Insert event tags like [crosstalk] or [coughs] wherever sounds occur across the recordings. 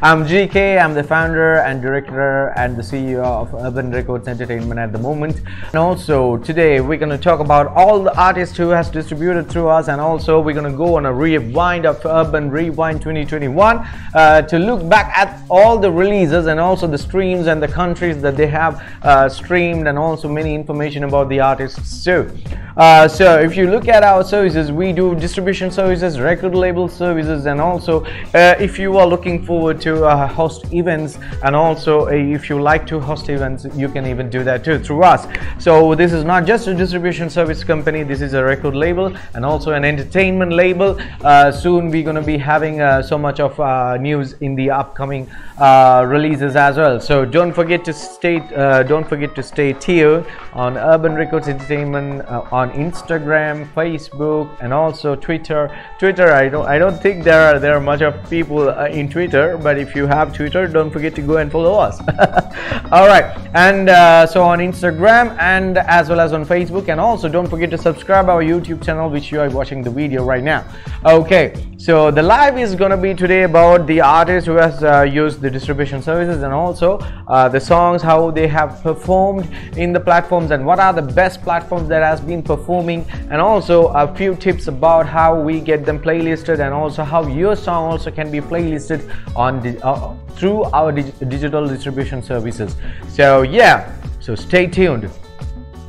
I'm GK. I'm the founder and director and the CEO of Urban Records Entertainment at the moment. And also today we're going to talk about all the artists who has distributed through us, and also we're going to go on a rewind of Urban Rewind 2021 uh, to look back at all the releases and also the streams and the countries that they have uh, streamed, and also many information about the artists too. Uh, so if you look at our services, we do distribution services, record label services, and also uh, if you are looking forward to uh, host events, and also uh, if you like to host events, you can even do that too through us. So this is not just a distribution service company. This is a record label and also an entertainment label. Uh, soon we're going to be having uh, so much of news in the upcoming releases as well. So don't forget to stay. don't forget to stay tuned on Urban Records Entertainment on Instagram, Facebook, and also Twitter. Twitter, I don't, I don't think there are there are much of people uh, in Twitter, but if you have Twitter, don't forget to go and follow us. [laughs] All right, and uh, so on Instagram and as well as on Facebook, and also don't forget to subscribe our YouTube channel, which you are watching the video right now. Okay, so the live is gonna be today about the artist who has uh, used the distribution services and also uh, the songs, how they have performed in the platforms, and what are the best platforms that has been performing and also a few tips about how we get them playlisted and also how your song also can be playlisted on the, uh, through our dig digital distribution services. So yeah so stay tuned.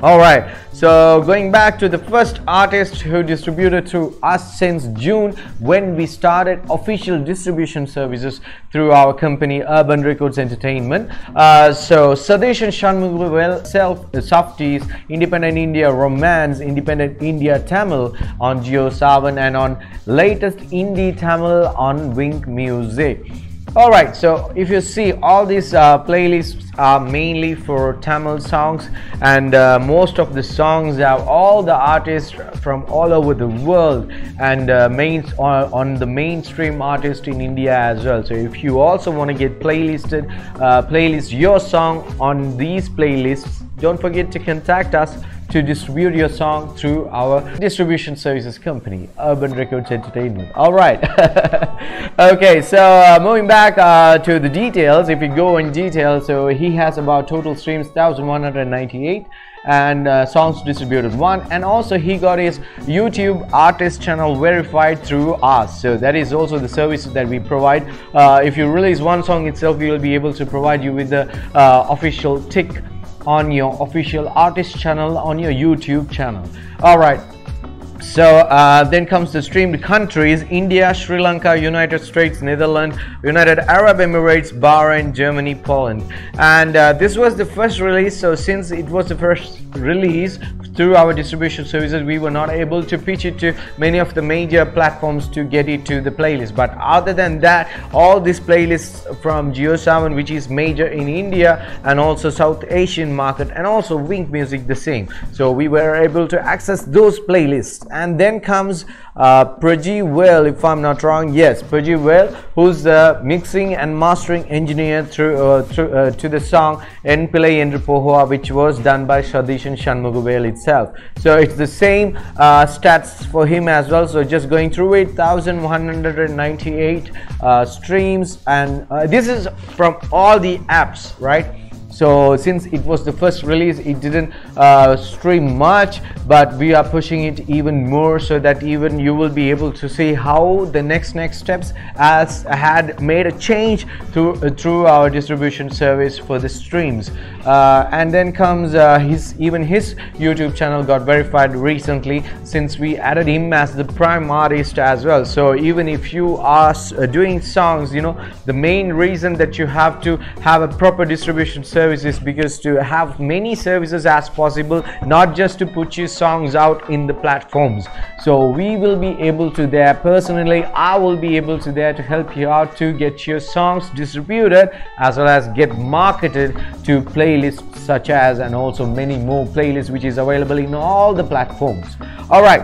All right so going back to the first artist who distributed through us since june when we started official distribution services through our company urban records entertainment. Uh, so Shadheeshan Shanmugavel self uh, softies independent india romance independent india tamil on JioSaavn and on latest indie tamil on Wynk music all right so if you see all these uh, playlists are mainly for tamil songs and uh, most of the songs have all the artists from all over the world and uh, main on, on, the mainstream artist in india as well. So if you also want to get playlisted uh, playlist your song on these playlists don't forget to contact us to distribute your song through our distribution services company, Urban Records Entertainment. All right. [laughs] okay, so uh, moving back uh, to the details, if you go in detail, so he has about total streams 1198 and uh, songs distributed one and also he got his youtube artist channel verified through us so that is also the service that we provide uh, if you release one song itself we will be able to provide you with the uh, official tick on your official artist channel on your YouTube channel. All right. So uh, then comes the streamed countries India, Sri Lanka, United States, Netherlands, United Arab Emirates, Bahrain, Germany, Poland. And uh, this was the first release. So since it was the first release through our distribution services, we were not able to pitch it to many of the major platforms to get it to the playlist. But other than that, all these playlists from JioSaavn, which is major in India and also South Asian market, and also Wynk Music the same. So we were able to access those playlists and then comes uh, Prajeev Verl if I'm not wrong. Yes Prajeev Verl who's the mixing and mastering engineer through, uh, through uh, to the song En Pillai Endru which was done by Shadheeshan Shanmugavel itself. So it's the same uh, stats for him as well. So just going through it 1198 uh, streams. And uh, this is from all the apps right so since it was the first release it didn't uh, stream much but we are pushing it even more so that even you will be able to see how the next next steps as had made a change through uh, through our distribution service for the streams. Uh, and then comes uh, his even his youtube channel got verified recently since we added him as the prime artist as well. So even if you are uh, doing songs you know the main reason that you have to have a proper distribution service services because to have many services as possible not just to put your songs out in the platforms. So we will be able to there personally i will be able to there to help you out to get your songs distributed as well as get marketed to playlists such as and also many more playlists which is available in all the platforms. All right.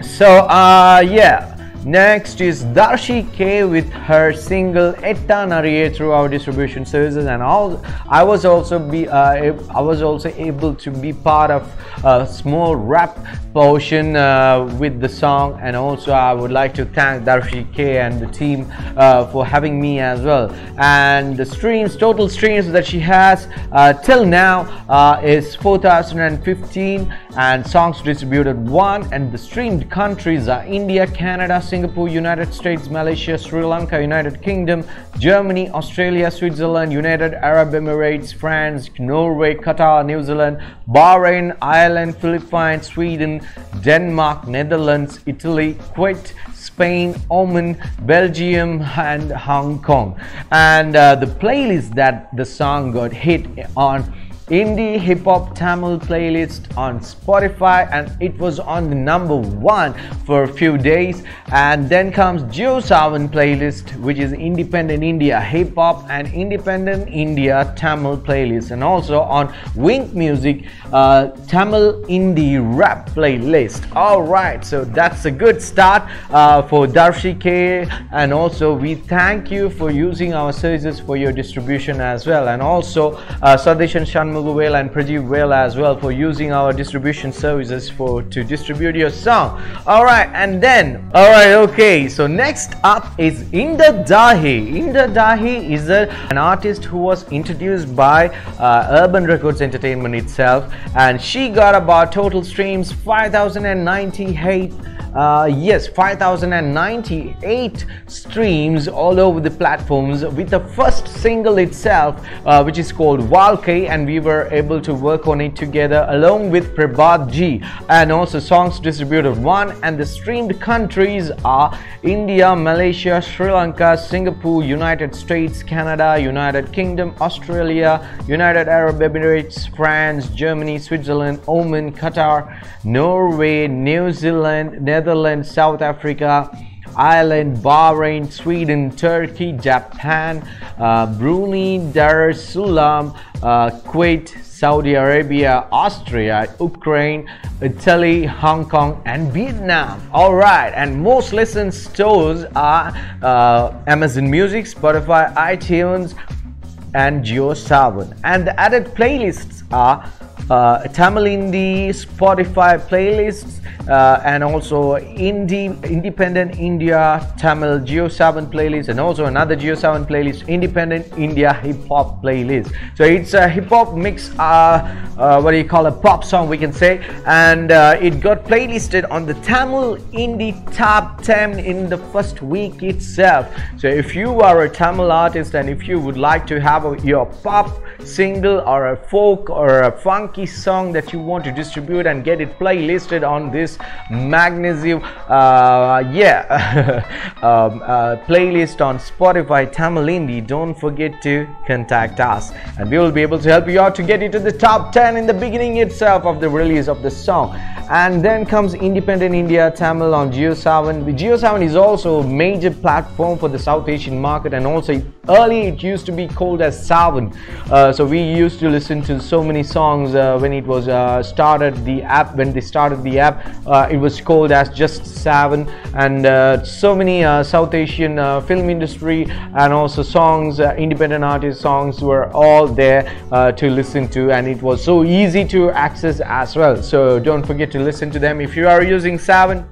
So uh yeah Next is Tharshi K with her single Etta Nariye through our distribution services, and all I was also be uh, I was also able to be part of a small rap portion uh, with the song, and also I would like to thank Tharshi K and the team uh, for having me as well. And the streams, total streams that she has uh, till now uh, is 4,015, and songs distributed one, and the streamed countries are India, Canada, Singapore, United States, Malaysia, Sri Lanka, United Kingdom, Germany, Australia, Switzerland, United Arab Emirates, France, Norway, Qatar, New Zealand, Bahrain, Ireland, Philippines, Sweden, Denmark, Netherlands, Italy, Kuwait, Spain, Oman, Belgium, and Hong Kong. And uh, the playlist that the song got hit on indie hip hop Tamil playlist on Spotify and it was on the number one for a few days. And then comes JioSaavn playlist which is independent India hip hop and independent India Tamil playlist. And also on Wynk Music uh, Tamil indie rap playlist. Alright so that's a good start uh, for Tharshi K. And also we thank you for using our services for your distribution as well. And also uh, Shadheeshan Shanmu well and pretty well as well for using our distribution services for to distribute your song. All right and then all right okay so next up is Indah Dahi. Indah Dahi is a, an artist who was introduced by uh, Urban Records Entertainment itself and she got about total streams 5098 uh, yes 5098 streams all over the platforms with the first single itself uh, which is called Valkai and we were able to work on it together along with Prabath G. And also songs distributed one and the streamed countries are India Malaysia Sri Lanka Singapore United States Canada United Kingdom Australia United Arab Emirates France Germany Switzerland Oman Qatar Norway New Zealand Netherlands, South Africa, Ireland, Bahrain, Sweden, Turkey, Japan, uh, Brunei, Darussalam, uh, Kuwait, Saudi Arabia, Austria, Ukraine, Italy, Hong Kong, and Vietnam. All right, and most listened stores are uh, Amazon Music, Spotify, iTunes, and JioSaavn. And the added playlists are uh, Tamil Indie, Spotify playlists, uh, and also indie, independent India Tamil JioSaavn playlist, and also another JioSaavn playlist, independent India hip hop playlist. So it's a hip hop mix, uh, uh, what do you call a pop song, we can say, and uh, it got playlisted on the Tamil Indie Top 10 in the first week itself. So if you are a Tamil artist and if you would like to have your pop single or a folk or a funky song that you want to distribute and get it playlisted on this magnesium uh, yeah [laughs] um, uh, playlist on Spotify Tamil Indie. Don't forget to contact us and we will be able to help you out to get into the top 10 in the beginning itself of the release of the song and then comes Independent India Tamil on JioSaavn JioSaavn is also a major platform for the South Asian market and also early it used to be called as Saavn uh, so we used to listen to so many songs uh, when it was uh, started the app when they started the app uh, it was called as just Saavn and uh, so many uh, South Asian film industry and also songs independent artist songs were all there to listen to and it was so easy to access as well. So don't forget to listen to them if you are using Saavn,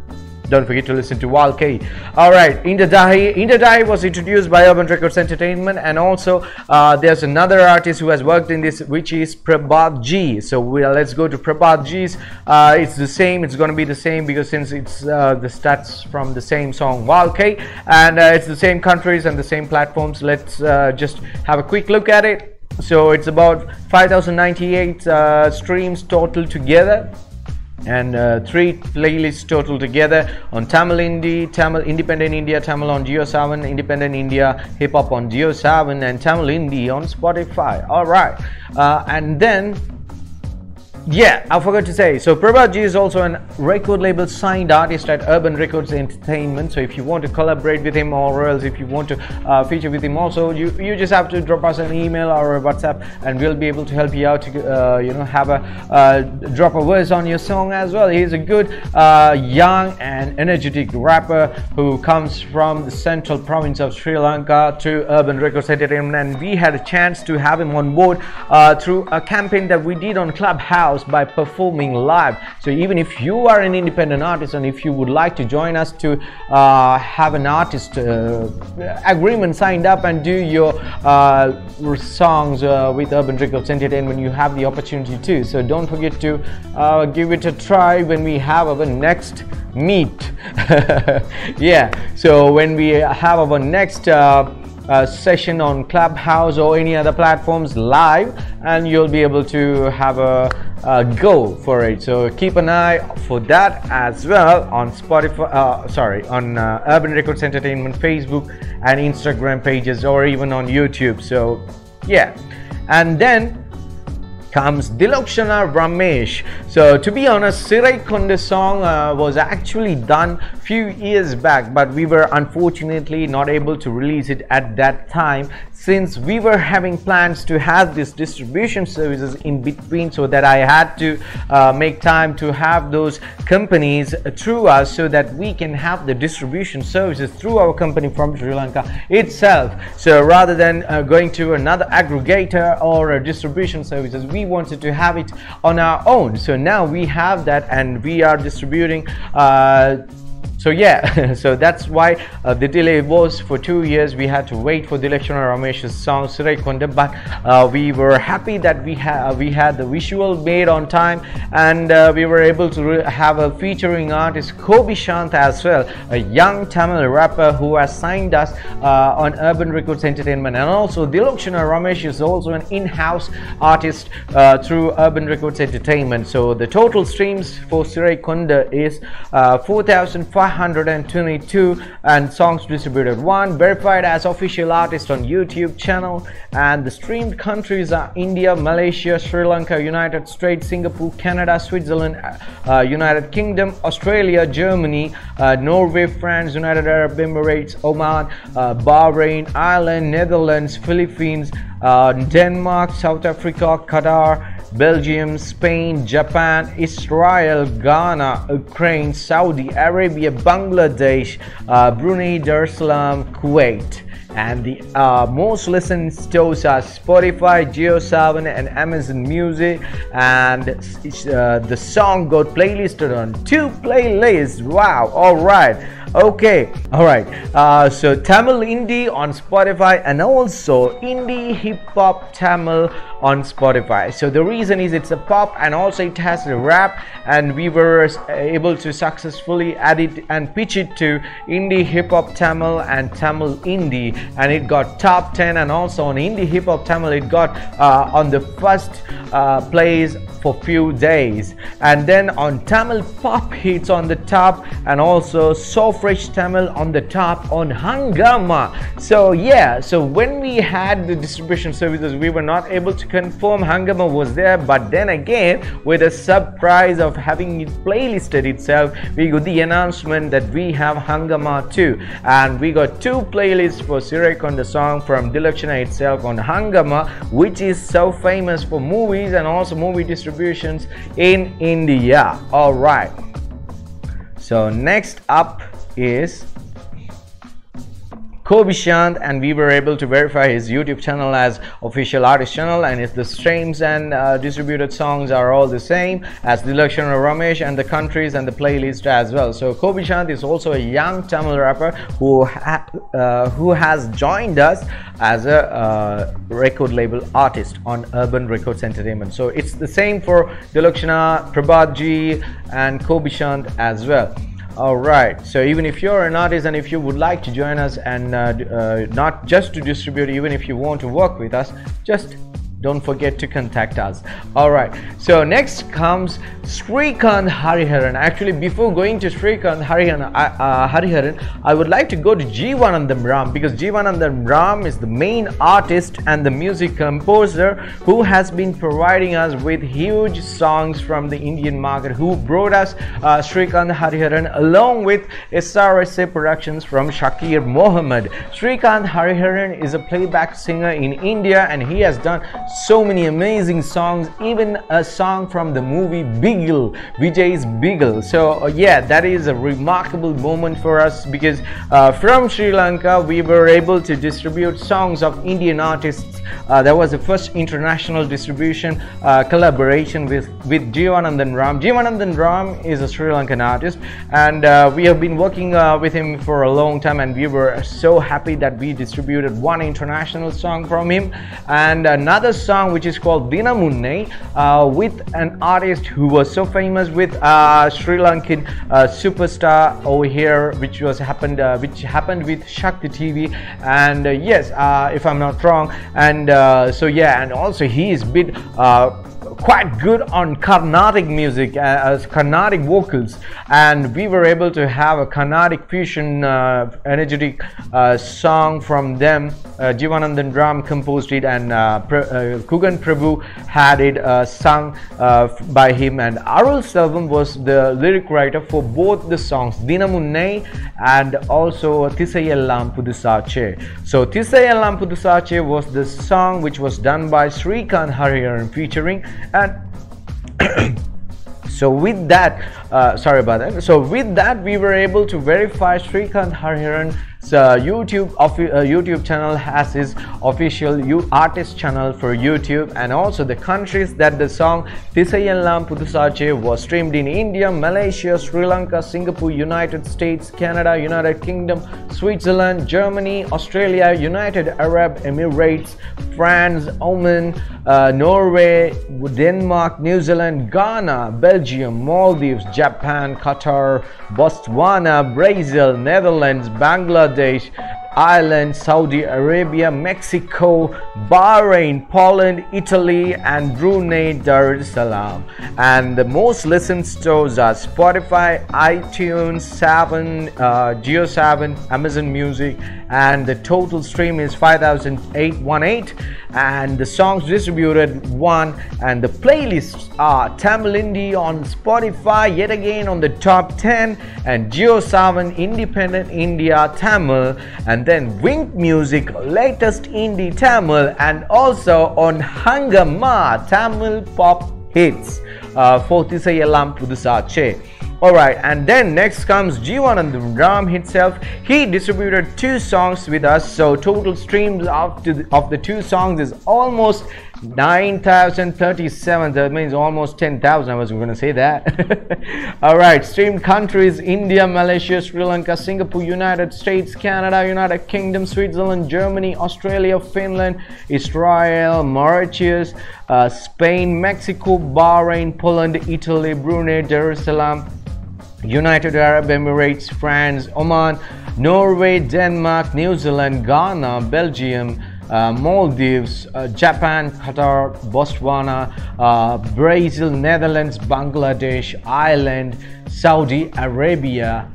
don't forget to listen to Valkai. Alright, Indah Dahi. Indah Dahi was introduced by Urban Records Entertainment and also uh, there's another artist who has worked in this which is Prabath G. So we'll, let's go to Prabath G's. Uh, it's the same, it's going to be the same because since it's uh, the stats from the same song Valkai and uh, it's the same countries and the same platforms. Let's uh, just have a quick look at it. So it's about 5098 uh, streams total together and uh, three playlists total together on Tamil Indie, Tamil Independent India, Tamil on JioSaavn, Independent India, Hip Hop on JioSaavn, and Tamil Indie on Spotify. All right, uh, and then yeah, I forgot to say. So Prabath is also an record label signed artist at Urban Records Entertainment. So if you want to collaborate with him, or else if you want to uh, feature with him, also you you just have to drop us an email or a WhatsApp, and we'll be able to help you out to uh, you know have a uh, drop a verse on your song as well. He's a good uh, young and energetic rapper who comes from the central province of Sri Lanka to Urban Records Entertainment, and we had a chance to have him on board uh, through a campaign that we did on Clubhouse by performing live. So even if you are an independent artist and if you would like to join us to uh, have an artist uh, agreement signed up and do your uh, songs uh, with urban records entertainment when you have the opportunity too. So don't forget to uh, give it a try when we have our next meet. [laughs] Yeah. So when we have our next uh, session on Clubhouse or any other platforms live and you'll be able to have a, a go for it. So keep an eye for that as well on Spotify uh, sorry on uh, Urban Records Entertainment Facebook and Instagram pages or even on YouTube. So yeah. And then comes Dhilochshana Ramesh. So to be honest, Sirai Konda song uh, was actually done few years back, but we were unfortunately not able to release it at that time since we were having plans to have this distribution services in between so that I had to uh, make time to have those companies through us so that we can have the distribution services through our company from Sri Lanka itself. So rather than uh, going to another aggregator or distribution services, we wanted to have it on our own. So now we have that and we are distributing uh, so yeah [laughs] so that's why uh, the delay was for two years. We had to wait for Dhilochshana Ramesh's song Sirai Konda but uh, we were happy that we had we had the visual made on time and uh, we were able to have a featuring artist Kobishanth as well a young Tamil rapper who has signed us uh, on Urban Records Entertainment. And also Dhilochshana Ramesh is also an in-house artist uh, through Urban Records Entertainment. So the total streams for Sirai is uh, 4,500 522 and songs distributed one verified as official artist on youtube channel and the streamed countries are india malaysia sri lanka united states singapore canada switzerland uh, united kingdom australia germany uh, norway france united arab emirates oman uh, bahrain ireland netherlands philippines uh, denmark south africa qatar Belgium, Spain, Japan, Israel, Ghana, Ukraine, Saudi Arabia, Bangladesh, uh, Brunei Darussalam, Kuwait. And the uh, most listened stores are Spotify, JioSaavn, and Amazon Music. And uh, the song got playlisted on two playlists. Wow! All right okay all right uh, so tamil indie on spotify and also indie hip hop tamil on spotify so the reason is it's a pop and also it has a rap and we were able to successfully add it and pitch it to indie hip hop tamil and tamil indie and it got top 10 and also on indie hip hop tamil it got uh, on the first uh, place for few days. And then on tamil pop hits on the top and also so fresh tamil on the top on Hungama. So yeah so when we had the distribution services we were not able to confirm Hungama was there. But then again with a surprise of having it playlisted itself we got the announcement that we have Hungama too. And we got two playlists for Sirai the song from Dhilochshana itself on Hungama which is so famous for movies and also movie distributions in India. All right. So next up is Kobishanth and we were able to verify his YouTube channel as official artist channel and if the streams and uh, distributed songs are all the same as Dhilochshana Ramesh and the countries and the playlist as well. So Kobishanth is also a young Tamil rapper who ha uh, who has joined us as a uh, record label artist on Urban Records Entertainment. So it's the same for Dhilochshana, Prabhatji and Kobishanth as well all right. So even if you're an artist and if you would like to join us and uh, uh, not just to distribute even if you want to work with us just don't forget to contact us. All right. So next comes Sreekanth Hariharan. Actually before going to Sreekanth Hariharan, uh, Hariharan I would like to go to Jeevanandhan Ram because Jeevanandhan Ram is the main artist and the music composer who has been providing us with huge songs from the Indian market who brought us uh, Sreekanth Hariharan along with SRSA Productions from Shakir Mohammed. Sreekanth Hariharan is a playback singer in India and he has done so many amazing songs even a song from the movie Bigil, Vijay's Bigil. So uh, yeah, that is a remarkable moment for us because uh, from Sri Lanka we were able to distribute songs of Indian artists. Uh, that was the first international distribution uh, collaboration with, with Jeevanandhan Ram. Jeevanandhan Ram is a Sri Lankan artist and uh, we have been working with him for a long time and we were so happy that we distributed one international song from him and another song which is called Dinamunne uh, with an artist who was so famous with uh, Sri Lankan uh, superstar over here which was happened uh, which happened with Shakti TV and uh, yes if I'm not wrong. And so yeah and also he is bit quite good on Carnatic music, uh, as Carnatic vocals, and we were able to have a Carnatic fusion uh, energetic uh, song from them. Uh, Jeevanandhan Ram composed it, and uh, uh Kugan Prabhu had it uh, sung by him, and Arul Selvam was the lyric writer for both the songs Dinamunne and also Tisayellam Pudusache. So Tisayellam Pudusache was the song which was done by Sreekanth Hariharan featuring and [coughs] so with that uh, sorry about that. So with that we were able to verify Sreekanth Hariharan uh, YouTube uh, YouTube channel has his official U artist channel for YouTube and also the countries that the song Tisayellam Pudusache was streamed in India, Malaysia, Sri Lanka, Singapore, United States, Canada, United Kingdom, Switzerland, Germany, Australia, United Arab Emirates, France, Oman, uh, Norway, Denmark, New Zealand, Ghana, Belgium, Maldives, Japan, Qatar, Botswana, Brazil, Netherlands, Bangladesh, Bangladesh, Ireland, Saudi Arabia, Mexico, Bahrain, Poland, Italy, and Brunei Darussalam. And the most listened stores are Spotify, iTunes, Saavn, uh, JioSaavn, Amazon Music, and the total stream is 5818 and the songs distributed one and the playlists are Tamil Indie on Spotify yet again on the top 10 and Geo7 Independent India Tamil and then Wynk Music latest indie Tamil and also on Hungama Tamil pop hits uh, for Tisayellam Pudusache. Alright, and then next comes Jeevanandhan Ram himself. He distributed two songs with us, so total streams of, the, of the two songs is almost 9,037. That means almost 10,000. I was going to say that. [laughs] Alright, streamed countries India, Malaysia, Sri Lanka, Singapore, United States, Canada, United Kingdom, Switzerland, Germany, Australia, Finland, Israel, Mauritius, uh, Spain, Mexico, Bahrain, Poland, Italy, Brunei, Darussalam. United Arab Emirates, France, Oman, Norway, Denmark, New Zealand, Ghana, Belgium, uh, Maldives, uh, Japan, Qatar, Botswana, uh, Brazil, Netherlands, Bangladesh, Ireland, Saudi Arabia,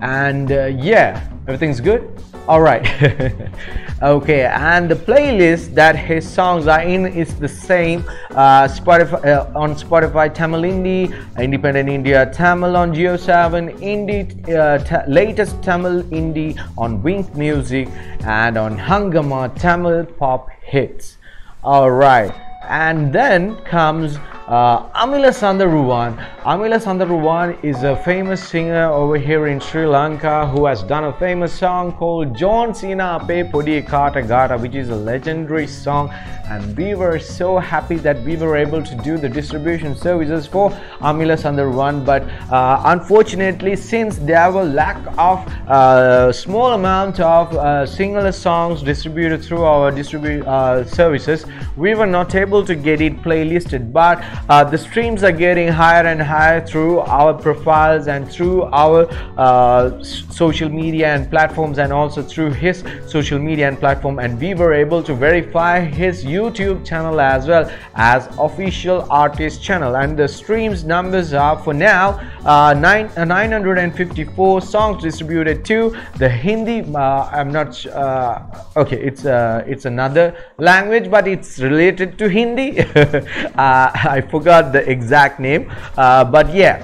and uh, yeah, everything's good. All right. [laughs] okay and the playlist that his songs are in is the same uh, Spotify uh, on Spotify Tamil Indie Independent India Tamil on JioSaavn Indie uh, latest Tamil Indie on Wynk Music and on Hungama Tamil Pop Hits all right and then comes uh, Amila Sandaruwan. Amila Sandaruwan is a famous singer over here in Sri Lanka who has done a famous song called John Cena Pe Podi Kata Gata which is a legendary song. And we were so happy that we were able to do the distribution services for Amila Sandaruwan but uh, unfortunately since there were lack of uh, small amount of uh, single songs distributed through our distribute uh, services we were not able to get it playlisted. But uh, the streams are getting higher and higher through our profiles and through our uh, social media and platforms and also through his social media and platform. And we were able to verify his youtube channel as well as official artist channel. And the streams numbers are for now uh, nine, uh, 954 songs distributed to the hindi uh, i'm not uh, okay it's it's another language but it's related to hindi. [laughs] Uh, i forgot the exact name but yeah.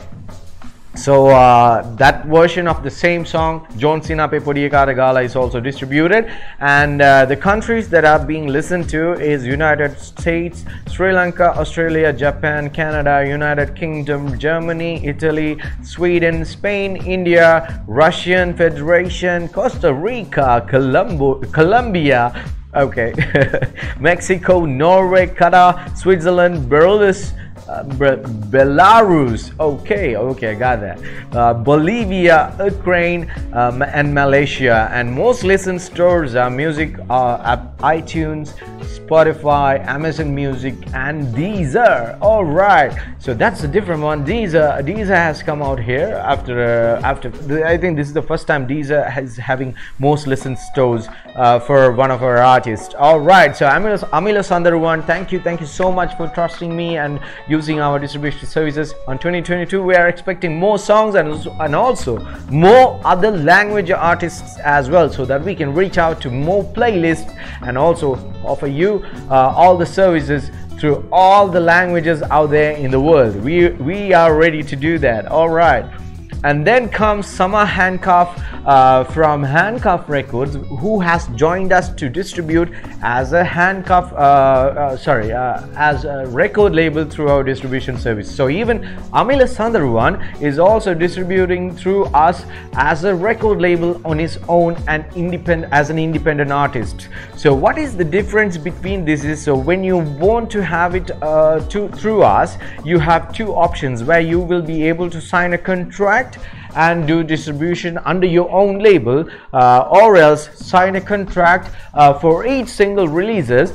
So uh, that version of the same song John Cena Pe Gala is also distributed. And uh, the countries that are being listened to is United States, Sri Lanka, Australia, Japan, Canada, United Kingdom, Germany, Italy, Sweden, Spain, India, Russian Federation, Costa Rica, Colombo, Colombia, okay, [laughs] Mexico, Norway, Qatar, Switzerland, Belarus, uh, Belarus, okay, okay, I got that. Uh, Bolivia, Ukraine, um, and Malaysia. And most listened stores are music uh, iTunes, Spotify, Amazon Music, and Deezer. All right, so that's a different one. Deezer, Deezer has come out here after uh, after. I think this is the first time Deezer has having most listened stores uh, for one of our artists. All right, so Amila, Amila Sandaruwan, thank you, thank you so much for trusting me and using our distribution services. On 2022 we are expecting more songs and, and also more other language artists as well so that we can reach out to more playlists and also offer you uh, all the services through all the languages out there in the world. We we are ready to do that. All right and then comes Summer Handcuff uh, from Handcuff Records, who has joined us to distribute as a handcuff, uh, uh, sorry, uh, as a record label through our distribution service. So even Amila Sandaruwan is also distributing through us as a record label on his own and independent as an independent artist. So what is the difference between this is so when you want to have it uh, to, through us, you have two options where you will be able to sign a contract and do distribution under your own label uh, or else sign a contract uh, for each single releases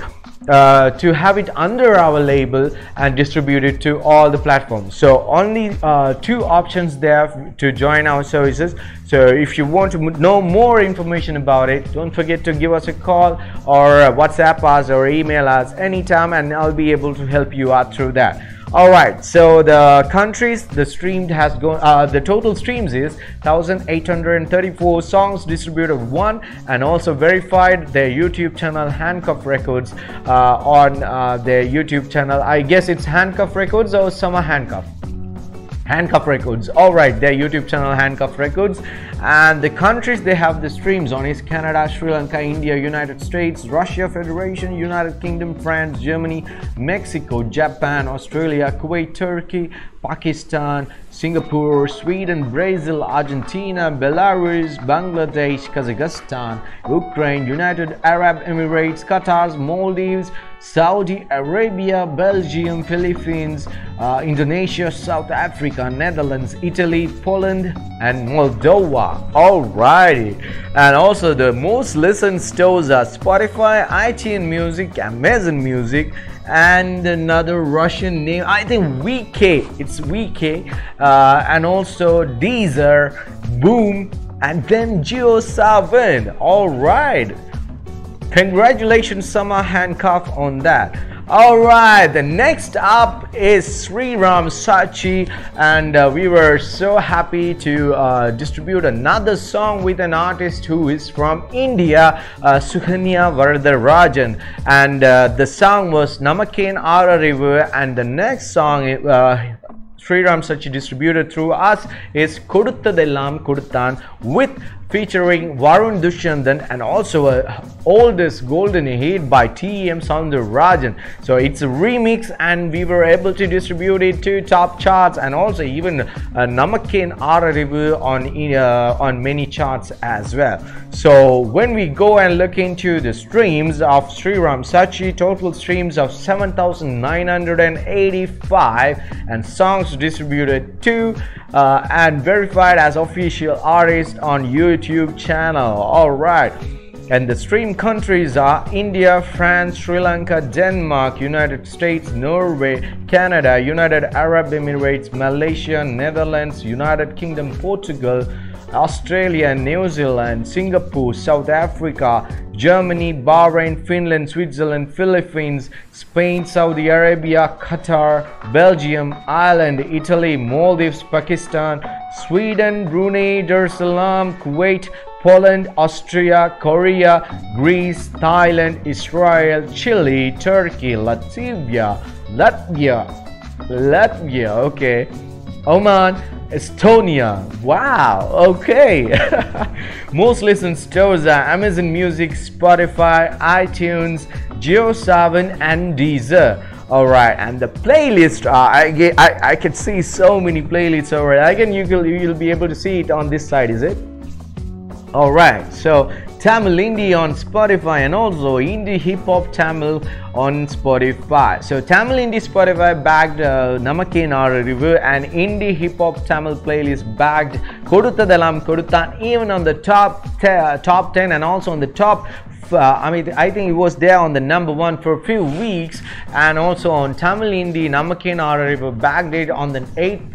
uh, to have it under our label and distribute it to all the platforms. So only uh, two options there to join our services. So if you want to know more information about it don't forget to give us a call or whatsapp us or email us anytime and i'll be able to help you out through that all right so the countries the streamed has gone uh, the total streams is 1834 songs distributed one and also verified their youtube channel handcuff records uh, on uh, their youtube channel. I guess it's handcuff records or summer handcuff? Handcuff records. All right their youtube channel handcuff records and the countries they have the streams on is canada sri lanka india united states russia federation united kingdom france germany mexico japan australia kuwait turkey pakistan Singapore, Sweden, Brazil, Argentina, Belarus, Bangladesh, Kazakhstan, Ukraine, United Arab Emirates, Qatar, Maldives, Saudi Arabia, Belgium, Philippines, uh, Indonesia, South Africa, Netherlands, Italy, Poland, and Moldova. Alrighty. And also the most listened stores are Spotify, iTunes Music, Amazon Music, and another Russian name. I think VK. It's VK, uh, and also Deezer, Boom, and then JioSaavn. All right. Congratulations, Summer Handcuff, on that. All right, the next up is Sri Ram Sachi, and uh, we were so happy to uh, distribute another song with an artist who is from India, uh, Suganya Varadarajan, and uh, the song was Namaken Ararivu, and the next song uh, Sriram Sachi distributed through us is Koduthadellam Koduthan with featuring Varun Dushyantan and also a oldest golden hit by T E M TM Rajan. So it's a remix and we were able to distribute it to top charts and also even uh, Namaken Ararivu on, uh, on many charts as well. So when we go and look into the streams of Sriram Sachi, total streams of 7,985 and songs distributed to uh, and verified as official artist on YouTube channel. All right. And the stream countries are India, France, Sri Lanka, Denmark, United States, Norway, Canada, United Arab Emirates, Malaysia, Netherlands, United Kingdom, Portugal, Australia, New Zealand, Singapore, South Africa, Germany, Bahrain, Finland, Switzerland, Philippines, Spain, Saudi Arabia, Qatar, Belgium, Ireland, Italy, Maldives, Pakistan, Sweden, Brunei, Darussalam, Kuwait, Poland, Austria, Korea, Greece, Thailand, Israel, Chile, Turkey, Latvia, Latvia, Latvia, okay, Oman, Estonia. Wow, okay. [laughs] Most listened stores are Amazon Music, Spotify, iTunes, JioSaavn, and Deezer. Alright, and the playlist, uh, I, get, I, I can see so many playlists over I can you will you'll be able to see it on this side, is it? Alright, so Tamil Indie on Spotify and also Indie Hip Hop Tamil on Spotify. So Tamil Indie Spotify bagged uh, Namakke Review and Indie Hip Hop Tamil playlist bagged Kodutadalam kodutan even on the top te- top 10 and also on the top uh, I mean, I think it was there on the number one for a few weeks, and also on Tamil Indie, Namakin River bagged it on the eighth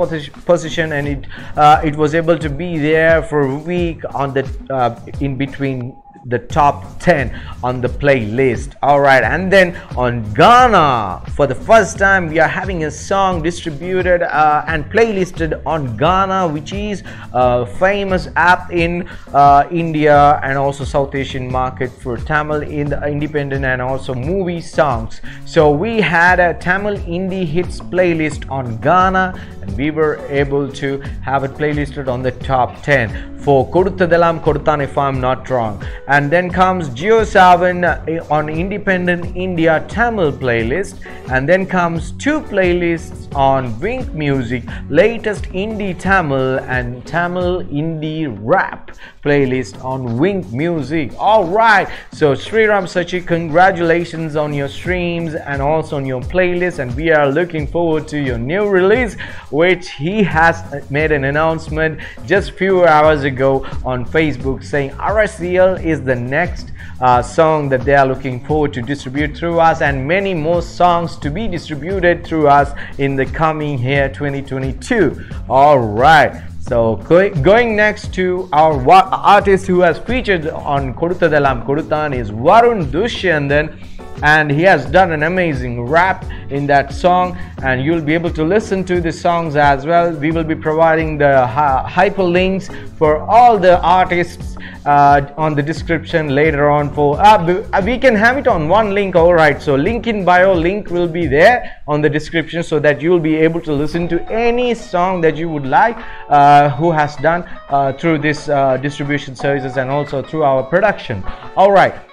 position, and it uh, it was able to be there for a week on the uh, in between the top 10 on the playlist. All right and then on Gaana for the first time we are having a song distributed uh, and playlisted on Gaana which is a famous app in uh, India and also South Asian market for Tamil in the independent and also movie songs. So we had a Tamil indie hits playlist on Gaana and we were able to have it playlisted on the top 10 for Kodutadalam Koduthan if I'm not wrong. And then comes JioSaavn eh, on Independent India Tamil playlist. And then comes two playlists on Wynk Music, latest indie Tamil and Tamil indie rap playlist on Wynk Music. Alright, so Sriram Sachi, congratulations on your streams and also on your playlist. And we are looking forward to your new release, which he has made an announcement just few hours ago ago on Facebook saying RSCL is the next uh, song that they are looking forward to distribute through us and many more songs to be distributed through us in the coming year 2022. All right. So going, next to our artist who has featured on Kodutadalam Koduthan is Varun Dushandan and he has done an amazing rap in that song. And you'll be able to listen to the songs as well. We will be providing the hyperlinks for all the artists uh, on the description later on for uh, uh, we can have it on one link all right so link in bio link will be there on the description so that you will be able to listen to any song that you would like uh, who has done uh, through this uh, distribution services and also through our production. All right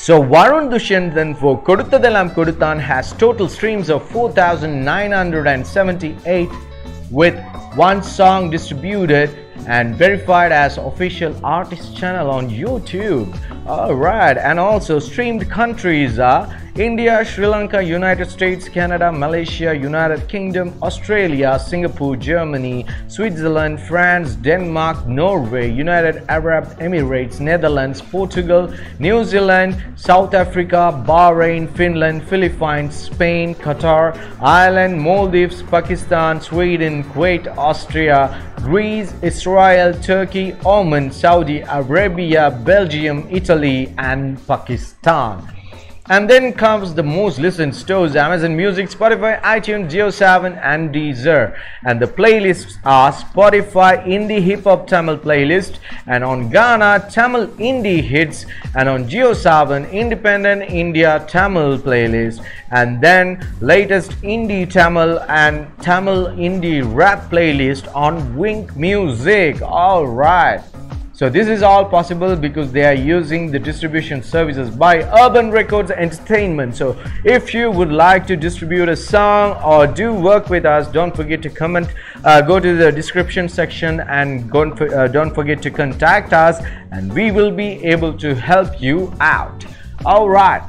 so Varun Dushantan for Kodutadalam Koduthan has total streams of 4,978 with one song distributed and verified as official artist channel on YouTube. Alright, and also streamed countries are India, Sri Lanka, United States, Canada, Malaysia, United Kingdom, Australia, Singapore, Germany, Switzerland, France, Denmark, Norway, United Arab Emirates, Netherlands, Portugal, New Zealand, South Africa, Bahrain, Finland, Philippines, Spain, Qatar, Ireland, Maldives, Pakistan, Sweden, Kuwait, Austria, Greece, Israel, Turkey, Oman, Saudi Arabia, Belgium, Italy, and Pakistan. And then comes the most listened stores Amazon Music, Spotify, iTunes, JioSaavn, and Deezer. And the playlists are Spotify Indie Hip Hop Tamil playlist, and on Gaana Tamil Indie Hits, and on JioSaavn Independent India Tamil playlist, and then latest Indie Tamil and Tamil Indie Rap playlist on Wynk Music. All right. So this is all possible because they are using the distribution services by Urban Records Entertainment. So if you would like to distribute a song or do work with us, don't forget to comment, uh, go to the description section and uh, don't forget to contact us and we will be able to help you out. All right.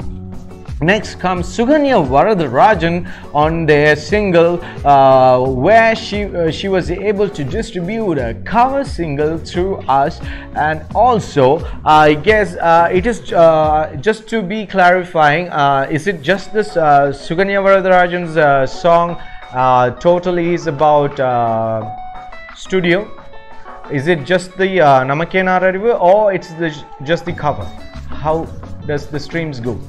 Next comes Suganya Varadarajan on their single uh, where she uh, she was able to distribute a cover single through us. And also I guess uh, it is uh, just to be clarifying uh, is it just this uh, Suganya Varadarajan's song totally is about studio? Is it just the uh, Namakenara or it's the, just the cover? How does the streams go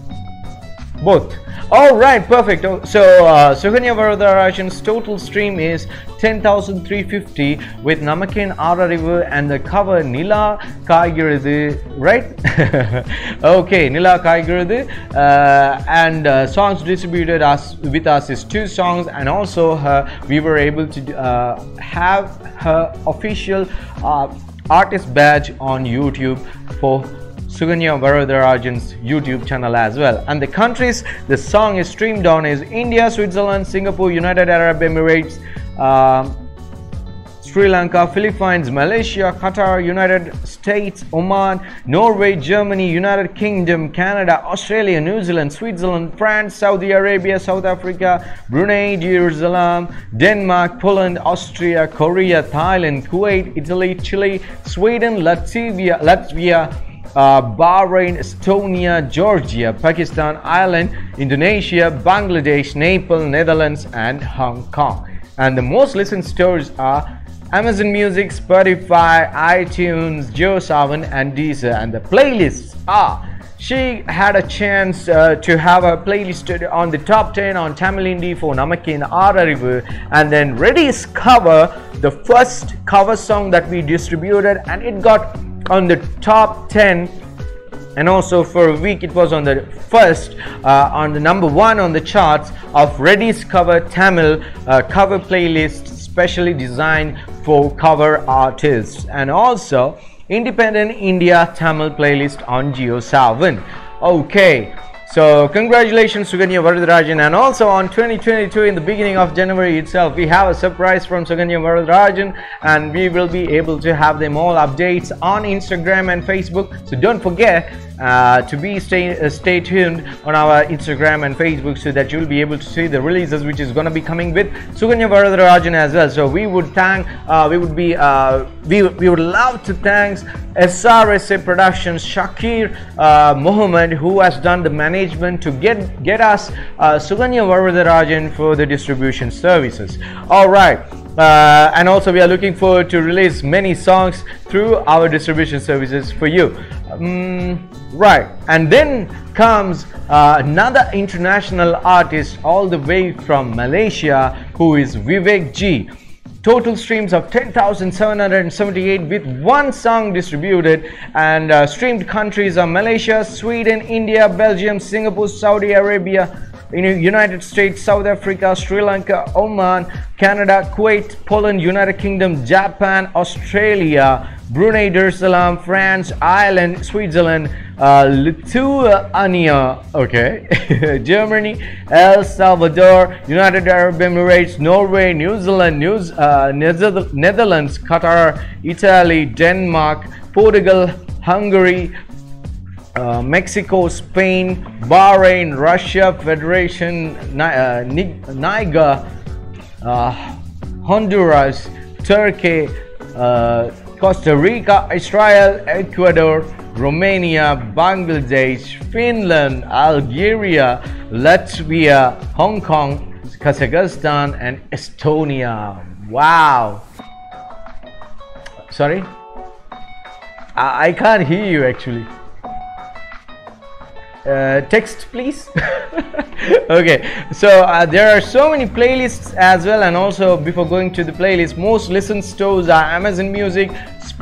both. All right perfect. Oh, so uh, Suganya Varadarajan's total stream is 10,350 with Namaken Ararivu and the cover Nila Kaigirudu right? [laughs] Okay Nila Kaigirudu uh, and uh, songs distributed us with us is two songs and also her we were able to uh, have her official uh, artist badge on YouTube for Suganya Varadarajan's YouTube channel as well. And the countries the song is streamed on is India, Switzerland, Singapore, United Arab Emirates, uh, Sri Lanka, Philippines, Malaysia, Qatar, United States, Oman, Norway, Germany, United Kingdom, Canada, Australia, New Zealand, Switzerland, France, Saudi Arabia, South Africa, Brunei, Darussalam, Denmark, Poland, Austria, Korea, Thailand, Kuwait, Italy, Chile, Sweden, Latvia, Latvia uh, Bahrain, Estonia, Georgia, Pakistan, Ireland, Indonesia, Bangladesh, Nepal, Netherlands, and Hong Kong. And the most listened stores are Amazon Music, Spotify, iTunes, JioSaavn, and Deezer. And the playlists are she had a chance uh, to have a playlist on the top 10 on Tamil Indie for Namakin Ararivu and then Reddy's cover the first cover song that we distributed and it got on the top 10 and also for a week it was on the first uh, on the number one on the charts of Reddy's cover Tamil uh, cover playlist specially designed for cover artists and also independent India Tamil playlist on JioSaavn. Okay, so congratulations Suganya Varadarajan and also on 2022 in the beginning of January itself we have a surprise from Suganya Varadarajan and we will be able to have them all updates on Instagram and Facebook. So don't forget uh, to be stay uh, stay tuned on our Instagram and Facebook so that you'll be able to see the releases which is going to be coming with Suganya Varadarajan as well. So we would thank, uh, we would be, uh, we we would love to thank SRSA Productions Shakir uh, Muhammad who has done the management to get get us uh, Suganya Varadarajan for the distribution services. All right. Uh, and also we are looking forward to release many songs through our distribution services for you. Um, right. And then comes uh, another international artist all the way from Malaysia who is Vivek G. Total streams of 10,778 with one song distributed and uh, streamed countries are Malaysia, Sweden, India, Belgium, Singapore, Saudi Arabia, United States, South Africa, Sri Lanka, Oman, Canada, Kuwait, Poland, United Kingdom, Japan, Australia, Brunei Darussalam, France, Ireland, Switzerland, uh, Lithuania, okay, [laughs] Germany, El Salvador, United Arab Emirates, Norway, New Zealand, New, uh, Netherlands, Qatar, Italy, Denmark, Portugal, Hungary, uh, Mexico, Spain, Bahrain, Russia, Federation, uh, Niger, uh, Honduras, Turkey, uh, Costa Rica, Israel, Ecuador, Romania, Bangladesh, Finland, Algeria, Latvia, Hong Kong, Kazakhstan, and Estonia. Wow. Sorry? I, I can't hear you actually uh, text please. [laughs] Okay so uh, there are so many playlists as well and also before going to the playlist most listened stores are Amazon Music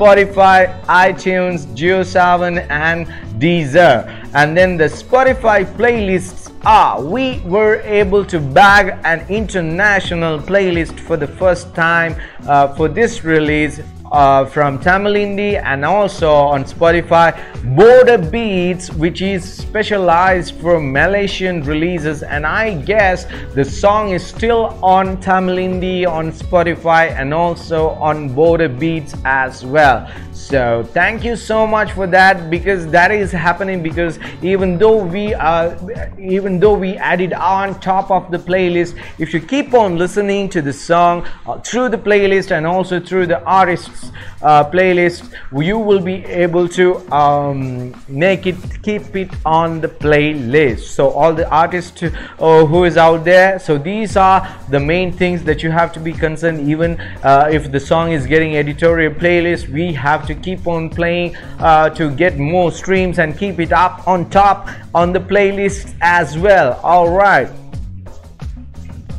Spotify iTunes JioSaavn and Deezer. And then the Spotify playlists are we were able to bag an international playlist for the first time uh, for this release uh, from Tamil Indie and also on Spotify Border Beats which is specialized for Malaysian releases. And I guess the song is still on Tamil Indie on Spotify and also on Border Beats as well. So thank you so much for that because that is happening because even though we are even though we added on top of the playlist if you keep on listening to the song uh, through the playlist and also through the artists uh, playlist you will be able to um, make it keep it on the playlist. So all the artists uh, who is out there so these are the main things that you have to be concerned. Even uh, if the song is getting editorial playlist we have to keep on playing uh, to get more streams and keep it up on top on the playlist as well. All right.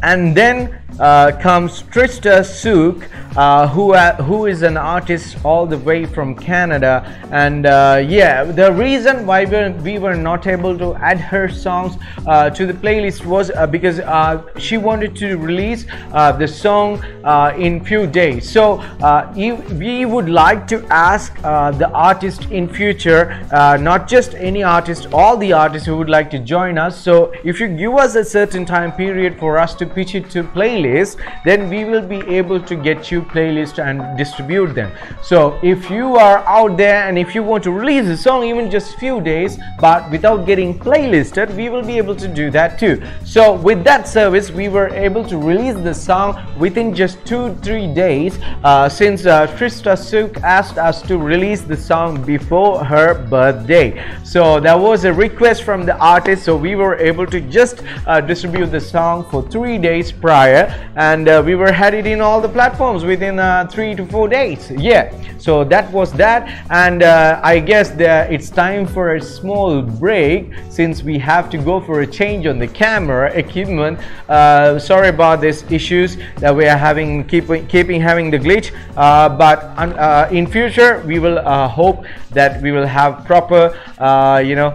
And then uh, comes Trista Sook uh, who uh, who is an artist all the way from Canada. And uh, yeah the reason why we, we were not able to add her songs uh, to the playlist was uh, because uh, she wanted to release the song in few days. So we would like to ask the artist in future not just any artist all the artists who would like to join us. So if you give us a certain time period for us to pitch it to playlist then we will be able to get you playlist and distribute them. So if you are out there and if you want to release a song even just few days but without getting playlisted we will be able to do that too. So with that service we were able to release the song within just two three days uh, since uh, Trista Sook asked us to release the song before her birthday. So that was a request from the artist so we were able to just uh, distribute the song for three days prior and uh, we were had it in all the platforms within uh, three to four days. Yeah. So that was that. And uh, I guess that it's time for a small break since we have to go for a change on the camera equipment. Uh, sorry about these issues that we are having keeping keeping having the glitch. Uh, but uh, in future we will uh, hope that we will have proper you know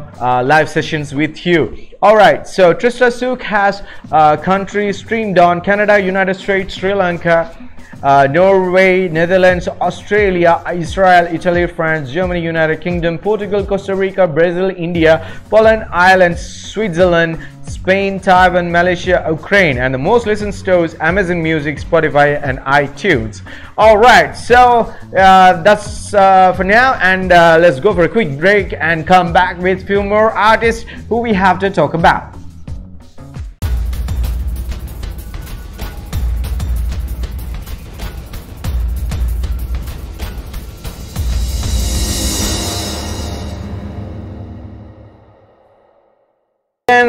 live sessions with you. Alright, so Trista Sook has uh, countries streamed on Canada, United States, Sri Lanka, uh, Norway, Netherlands, Australia, Israel, Italy, France, Germany, United Kingdom, Portugal, Costa Rica, Brazil, India, Poland, Ireland, Switzerland, Spain, Taiwan, Malaysia, Ukraine, and the most listened stores Amazon Music, Spotify, and iTunes. All right, so uh, that's uh, for now, and uh, let's go for a quick break and come back with few more artists who we have to talk about.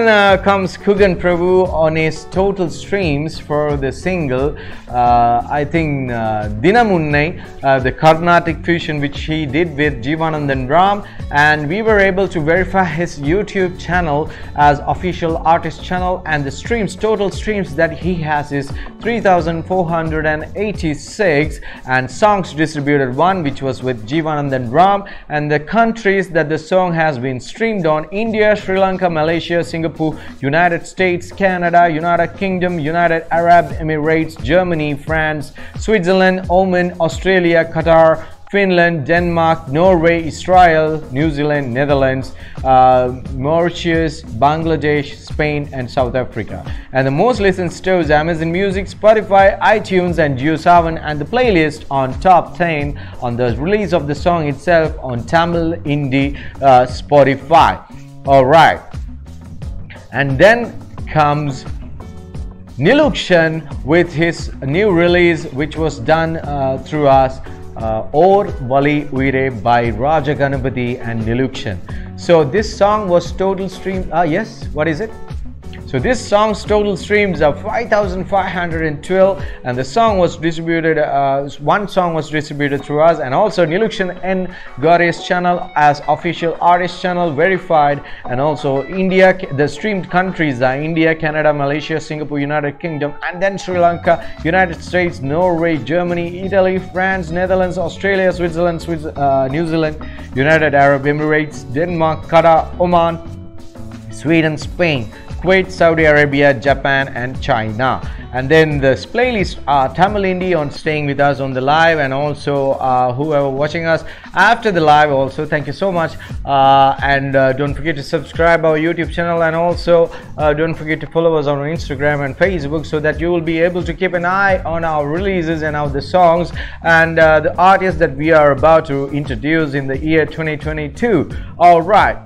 Then uh, comes Kugan Prabhu on his total streams for the single, uh, I think uh, uh, the Carnatic fusion which he did with Jeevanandhan Ram. And we were able to verify his YouTube channel as official artist channel. And the streams, total streams that he has is 3486 and songs distributed one which was with Jeevanandhan Ram. And the countries that the song has been streamed on India, Sri Lanka, Malaysia, Singapore, United States, Canada, United Kingdom, United Arab Emirates, Germany, France, Switzerland, Oman, Australia, Qatar, Finland, Denmark, Norway, Israel, New Zealand, Netherlands, uh, Mauritius, Bangladesh, Spain, and South Africa. And the most listened stores Amazon Music, Spotify, iTunes, and JioSaavn, and the playlist on top 10 on the release of the song itself on Tamil Indie uh, Spotify. All right and then comes Nilukshan with his new release which was done uh, through us uh, Or Vali Uire by Raja Ganapati and Nilukshan. So this song was total stream. Ah, yes, what is it? So this song's total streams are 5,512 and the song was distributed, uh, one song was distributed through us and also Nilukshan N Goddess channel as official artist channel verified and also India, the streamed countries are India, Canada, Malaysia, Singapore, United Kingdom and then Sri Lanka, United States, Norway, Germany, Italy, France, Netherlands, Australia, Switzerland, Swiss, uh, New Zealand, United Arab Emirates, Denmark, Qatar, Oman, Sweden, Spain, Kuwait, Saudi Arabia, Japan, and China. and then this playlist are Tamil Indie on staying with us on the live and also uh, whoever watching us after the live also thank you so much. Uh, and uh, don't forget to subscribe our YouTube channel and also uh, don't forget to follow us on Instagram and Facebook so that you will be able to keep an eye on our releases and our the songs and uh, the artists that we are about to introduce in the year 2022 all right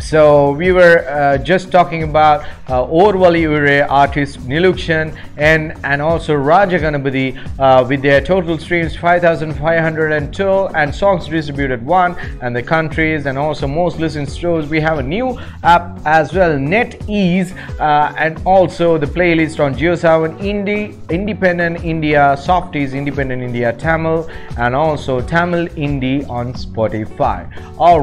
so we were uh, just talking about uh, Ure artist Nilukshan and and also Raja Ganapati uh, with their total streams 5502 and songs distributed one and the countries and also most listened shows. We have a new app as well NetEase uh, and also the playlist on JioSaavn Indie Independent India Softies Independent India Tamil and also Tamil Indie on Spotify. All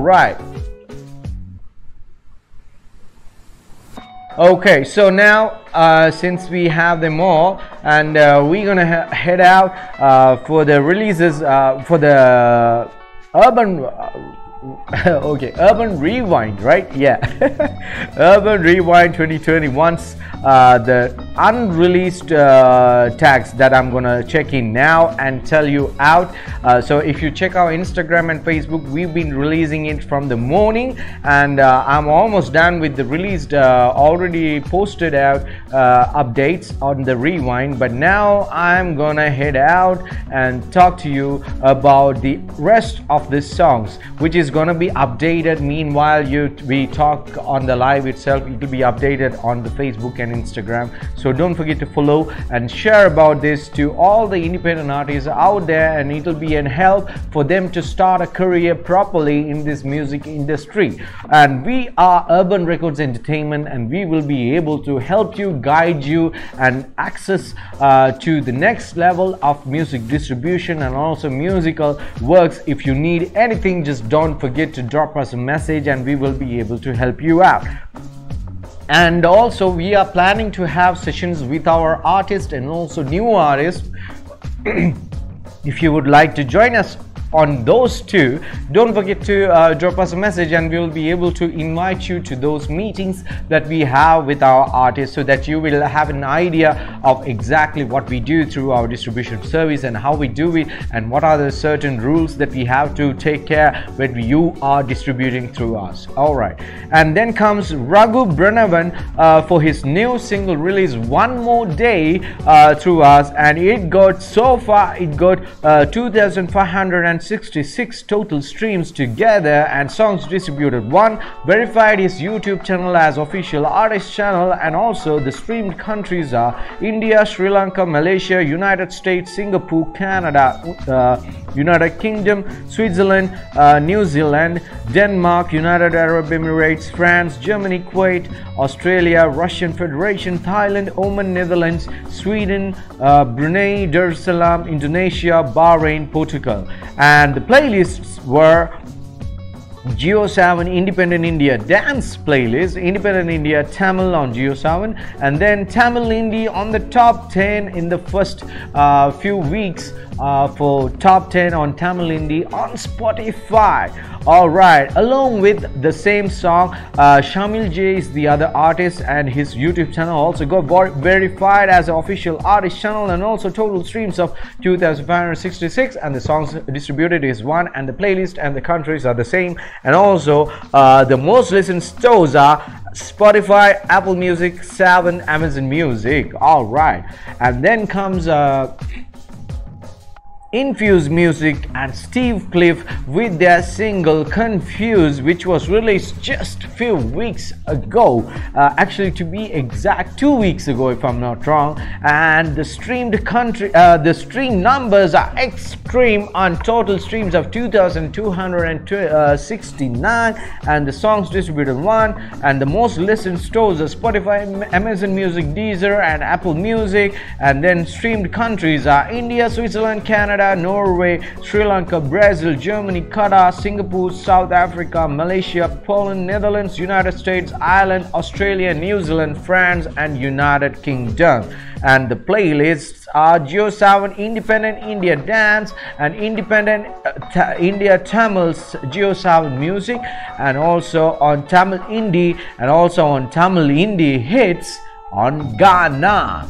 okay so now uh, since we have them all and uh, we're gonna head out uh, for the releases uh, for the urban uh, [laughs] okay urban rewind right? Yeah. [laughs] Urban rewind 2020 once uh, the unreleased uh, tags that i'm gonna check in now and tell you out. Uh, so if you check our instagram and facebook we've been releasing it from the morning and uh, i'm almost done with the released uh, already posted out uh, updates on the rewind. But now i'm gonna head out and talk to you about the rest of the songs which is gonna be updated. Meanwhile you we talk on the live itself. It will be updated on the facebook and instagram. so don't forget to follow and share about this to all the independent artists out there and it will be an help for them to start a career properly in this music industry. And we are urban records entertainment and we will be able to help you guide you and access uh, to the next level of music distribution and also musical works. If you need anything just don't forget to drop us a message and we will be able to help you out and also we are planning to have sessions with our artists and also new artists [clears throat] if you would like to join us on those two. Don't forget to uh, drop us a message and we will be able to invite you to those meetings that we have with our artists so that you will have an idea of exactly what we do through our distribution service and how we do it and what are the certain rules that we have to take care when you are distributing through us. All right. And then comes Raghu Branavan uh, for his new single release one more day uh, through us. And it got so far it got uh, 2500 66 total streams together and songs distributed. One verified his YouTube channel as official artist channel and also the streamed countries are India, Sri Lanka, Malaysia, United States, Singapore, Canada, uh, United Kingdom, Switzerland, uh, New Zealand, Denmark, United Arab Emirates, France, Germany, Kuwait, Australia, Russian Federation, Thailand, Oman, Netherlands, Sweden, uh, Brunei, Darussalam, Indonesia, Bahrain, Portugal. The playlists were JioSaavn Independent India Dance playlist, Independent India Tamil on JioSaavn, and then Tamil Indie on the top 10 in the first uh, few weeks uh, for top 10 on Tamil Indie on Spotify. All right, along with the same song, uh, Shamil J is the other artist, and his YouTube channel also got verified as an official artist channel, and also total streams of 2,566. And the songs distributed is one, and the playlist and the countries are the same. And also, uh, the most listened stores are Spotify, Apple Music, Saavn, Amazon Music. All right, and then comes. Uh, Infuse Music and Steve Cliff with their single Confused which was released just a few weeks ago. Uh, actually to be exact two weeks ago if I'm not wrong. And the streamed country uh, the stream numbers are extreme on total streams of 2269 and the songs distributed one. And the most listened stores are Spotify Amazon Music Deezer and Apple Music. And then streamed countries are India Switzerland Canada Canada, Norway, Sri Lanka, Brazil, Germany, Qatar, Singapore, South Africa, Malaysia, Poland, Netherlands, United States, Ireland, Australia, New Zealand, France, and United Kingdom. And the playlists are JioSaavn Independent India Dance and Independent uh, India Tamil's JioSaavn Music, and also on Tamil Indie, and also on Tamil Indie Hits on Gaana.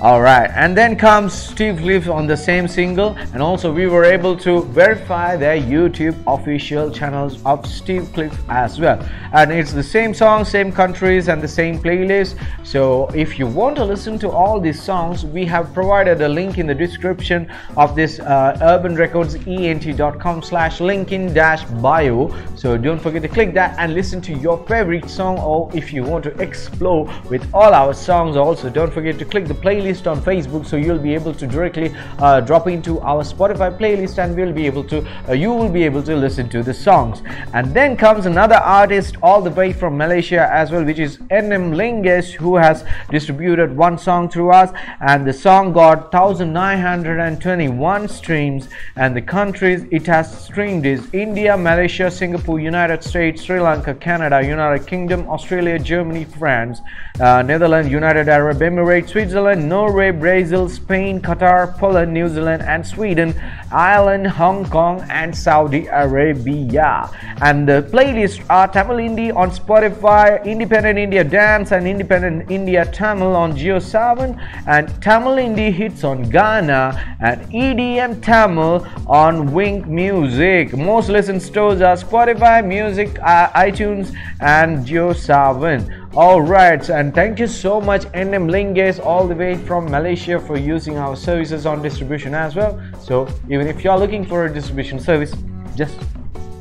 All right. And then comes steve cliff on the same single. And also we were able to verify their youtube official channels of steve cliff as well. And it's the same song same countries and the same playlist. So if you want to listen to all these songs we have provided a link in the description of this uh, urban records ent.com slash linkin dash bio. So don't forget to click that and listen to your favorite song or if you want to explore with all our songs. Also don't forget to click the playlist playlist on Facebook so you'll be able to directly uh, drop into our Spotify playlist and we'll be able to uh, you will be able to listen to the songs. And then comes another artist all the way from Malaysia as well which is NM Linges who has distributed one song through us. And the song got 1921 streams. And the countries it has streamed is India Malaysia Singapore United States Sri Lanka Canada United Kingdom Australia Germany France uh, Netherlands, United Arab Emirates, Switzerland, Norway, Brazil, Spain, Qatar, Poland, New Zealand, and Sweden, Ireland, Hong Kong, and Saudi Arabia. And the playlists are Tamil Indie on Spotify, Independent India Dance, and Independent India Tamil on JioSaavn, and Tamil Indie Hits on Gaana, and EDM Tamil on Wynk Music. Most listened stores are Spotify, Music, uh, iTunes, and JioSaavn. Alright, and thank you so much NM Linges all the way from Malaysia for using our services on distribution as well. So even if you're looking for a distribution service, just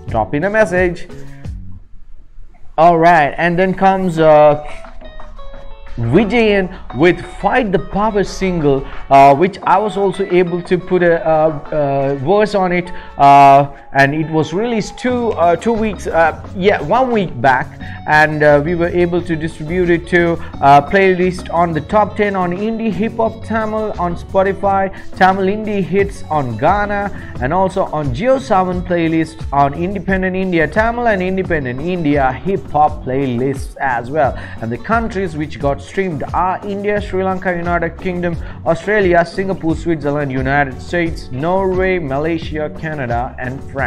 drop in a message. Alright, and then comes uh, Vijayan with Fight the Power single, uh, which I was also able to put a, a, a verse on it. Uh, and it was released two uh, two weeks, uh, yeah, one week back, and uh, we were able to distribute it to playlist on the top 10 on Indie Hip Hop Tamil on Spotify, Tamil Indie Hits on Gaana and also on JioSaavn playlist on Independent India Tamil and Independent India Hip Hop playlists as well, and the countries which got streamed are India, Sri Lanka, United Kingdom, Australia, Singapore, Switzerland, United States, Norway, Malaysia, Canada, and France.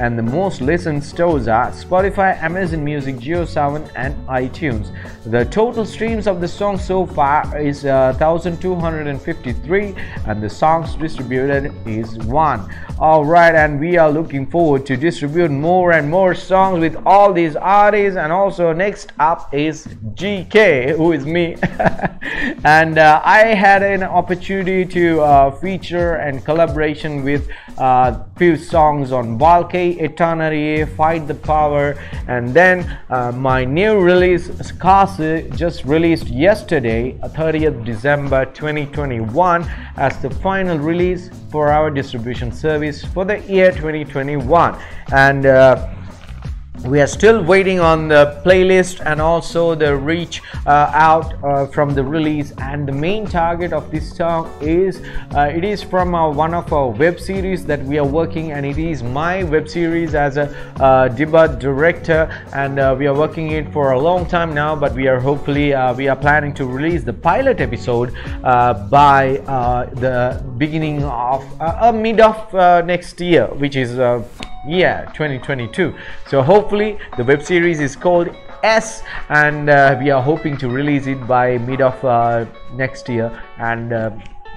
And the most listened stores are Spotify, Amazon Music, JioSaavn, and iTunes. The total streams of the song so far is uh, 1253 and the songs distributed is 1. Alright and we are looking forward to distribute more and more songs with all these artists and also next up is GK who is me [laughs] and uh, I had an opportunity to uh, feature and collaboration with uh, few songs on Valke, Eternity, Fight the Power and then uh, my new release Skase just released yesterday 30th uh, December 2021 as the final release for our distribution service for the year 2021 and uh, we are still waiting on the playlist and also the reach uh, out uh, from the release. And the main target of this song is uh, it is from uh, one of our web series that we are working and it is my web series as a uh, debut director. And uh, we are working it for a long time now but we are hopefully we are planning to release the pilot episode by the beginning of mid of next year which is yeah 2022 so hopefully the web series is called s and uh, we are hoping to release it by mid of uh, next year. And uh,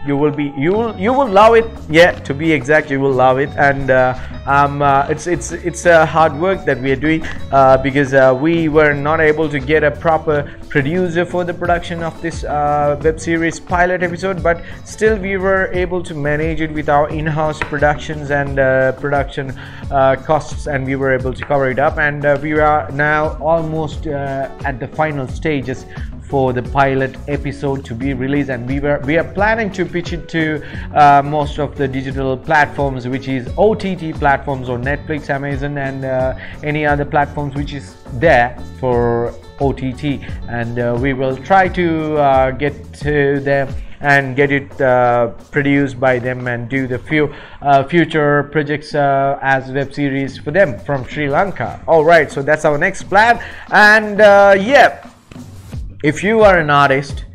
you will be you will you will love it. Yeah to be exact you will love it. And uh, um, uh, it's it's it's a hard work that we are doing uh, because uh, we were not able to get a proper producer for the production of this uh, web series pilot episode but still we were able to manage it with our in-house productions and uh, production costs and we were able to cover it up. And we are now almost at the final stages for the pilot episode to be released and we were we are planning to pitch it to uh, most of the digital platforms which is OTT platforms or Netflix Amazon and uh, any other platforms which is there for OTT and uh, we will try to uh, get to them and get it uh, produced by them and do the few uh, future projects uh, as web series for them from Sri Lanka. All right, so that's our next plan, and uh, yeah, if you are an artist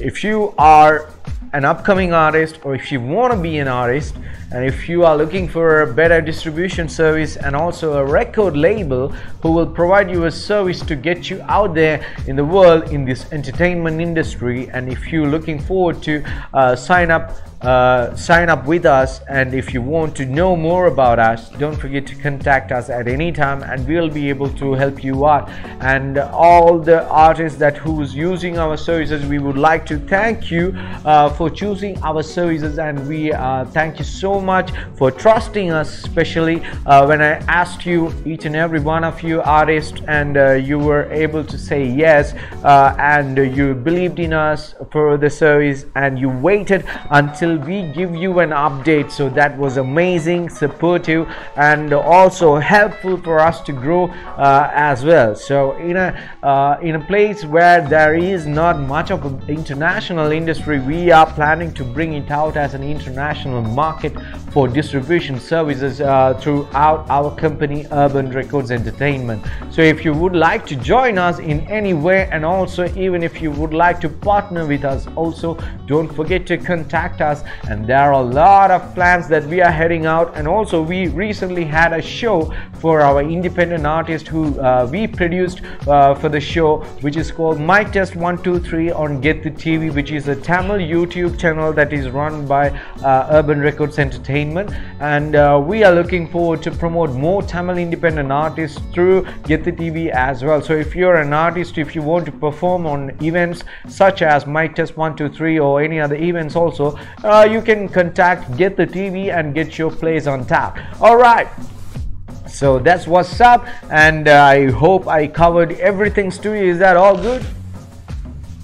if you are an upcoming artist or if you want to be an artist and if you are looking for a better distribution service and also a record label who will provide you a service to get you out there in the world in this entertainment industry and if you're looking forward to uh, sign up uh, sign up with us. And if you want to know more about us don't forget to contact us at any time and we'll be able to help you out. And all the artists that who's using our services we would like to thank you uh, for choosing our services. And we uh, thank you so much for trusting us especially uh, when I asked you each and every one of you artists and uh, you were able to say yes uh, and you believed in us for the service and you waited until we give you an update. So that was amazing supportive and also helpful for us to grow uh, as well. So in a uh, in a place where there is not much of an international industry we are planning to bring it out as an international market for distribution services uh, throughout our company urban records entertainment. So if you would like to join us in any way and also even if you would like to partner with us also don't forget to contact us and there are a lot of plans that we are heading out. And also we recently had a show for our independent artist who uh, we produced uh, for the show which is called Mic Test 123 on Get the TV which is a Tamil YouTube channel that is run by uh, Urban Records Entertainment. And uh, we are looking forward to promote more Tamil independent artists through Get the TV as well. So if you're an artist if you want to perform on events such as Mic Test 123 or any other events also uh, you can contact Get the TV and get your place on tap. All right. So that's what's up, and uh, I hope I covered everything, Stewie. Is that all good?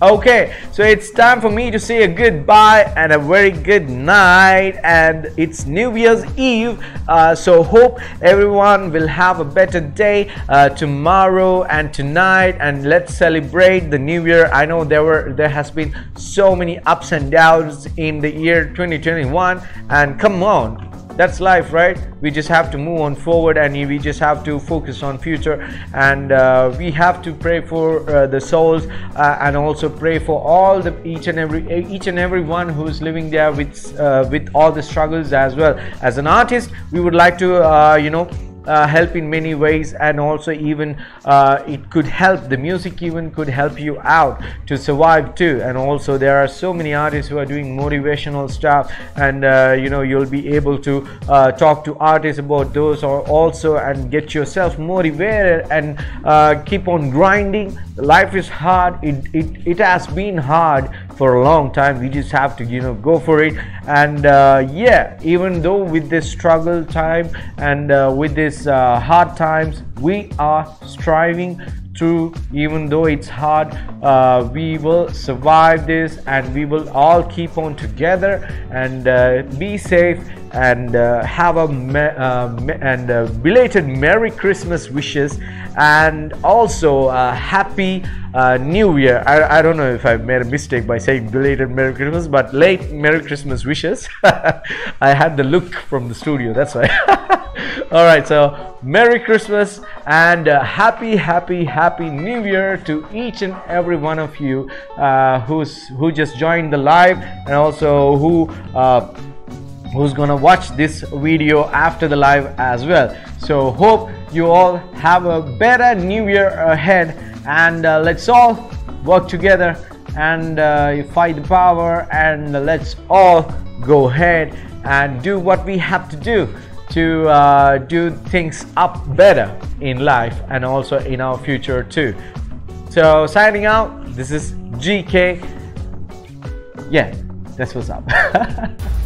Okay, so it's time for me to say a goodbye and a very good night, and it's New Year's Eve. Uh, so hope everyone will have a better day uh, tomorrow and tonight, and let's celebrate the New Year. I know there were there has been so many ups and downs in the year 2021, and come on, that's life right? We just have to move on forward and we just have to focus on future. And uh, we have to pray for uh, the souls uh, and also pray for all the each and every each and every one who's living there with uh, with all the struggles as well. As an artist we would like to uh, you know uh, help in many ways and also even uh, it could help the music even could help you out to survive too. And also there are so many artists who are doing motivational stuff and uh, you know you'll be able to uh, talk to artists about those or also and get yourself motivated and keep on grinding. Life is hard. It, it it has been hard for a long time. We just have to you know go for it. And uh, yeah even though with this struggle time and uh, with this uh, hard times we are striving through even though it's hard uh, we will survive this and we will all keep on together and uh, be safe and uh, have a uh, and uh, belated Merry Christmas wishes and also a happy uh, New Year. I, I don't know if I made a mistake by saying belated Merry Christmas, but late Merry Christmas wishes. [laughs] I had the look from the studio, that's why. [laughs] All right, so Merry Christmas and uh, happy, happy, happy New Year to each and every one of you uh, who's who just joined the live and also who who's gonna watch this video after the live as well. So hope you all have a better new year ahead and uh, let's all work together and uh, fight the power and let's all go ahead and do what we have to do to uh, do things up better in life and also in our future too. So signing out this is gk yeah that's what's up [laughs]